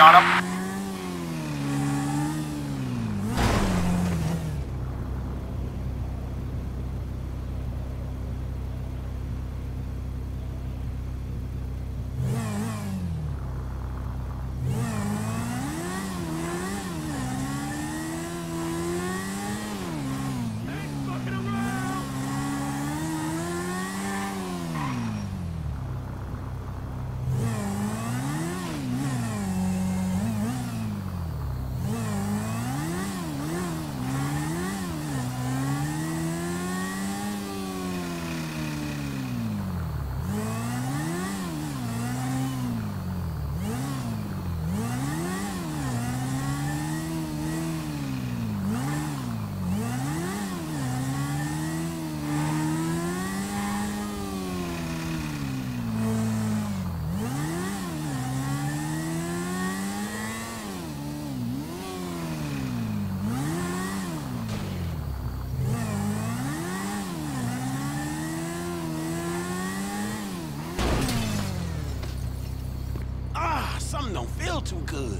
on him. something don't feel too good.